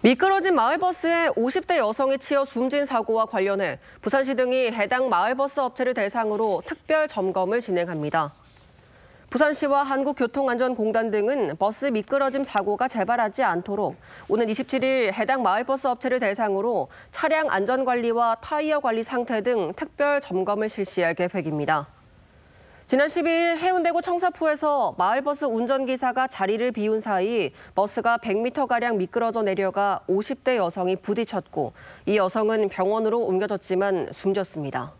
미끄러진 마을버스에 50대 여성이 치여 숨진 사고와 관련해 부산시 등이 해당 마을버스 업체를 대상으로 특별 점검을 진행합니다. 부산시와 한국교통안전공단 등은 버스 미끄러짐 사고가 재발하지 않도록 오는 27일 해당 마을버스 업체를 대상으로 차량 안전관리와 타이어 관리 상태 등 특별 점검을 실시할 계획입니다. 지난 12일 해운대구 청사포에서 마을버스 운전기사가 자리를 비운 사이 버스가 100m가량 미끄러져 내려가 50대 여성이 부딪혔고 이 여성은 병원으로 옮겨졌지만 숨졌습니다.